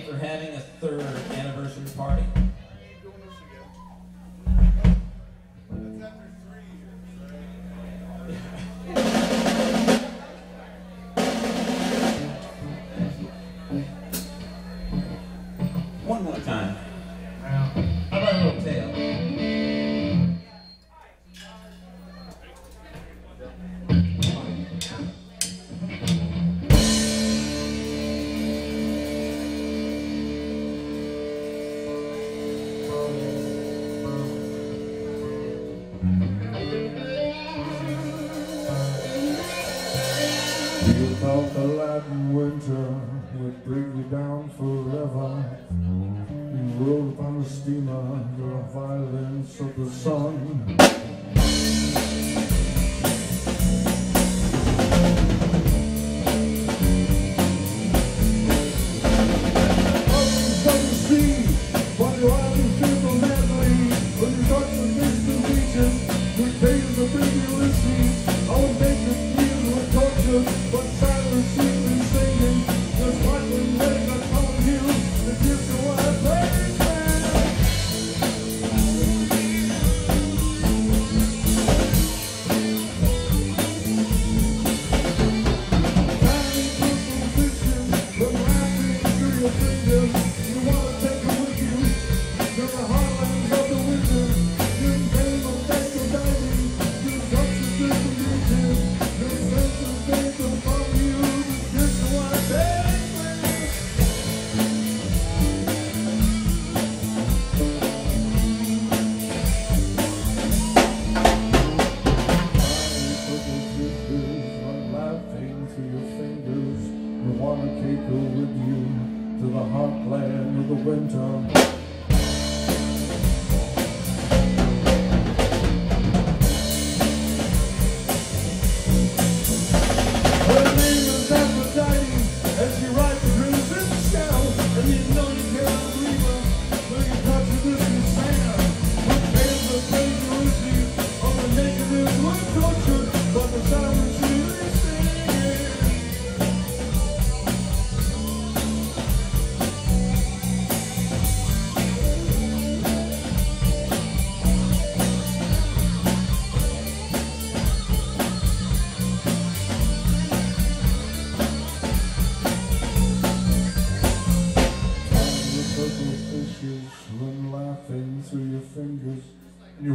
for having thought the Latin winter would bring you down forever. You rode upon the steamer, the violence of the sun.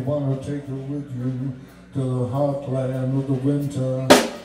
To take her with you to the heartland of the winter.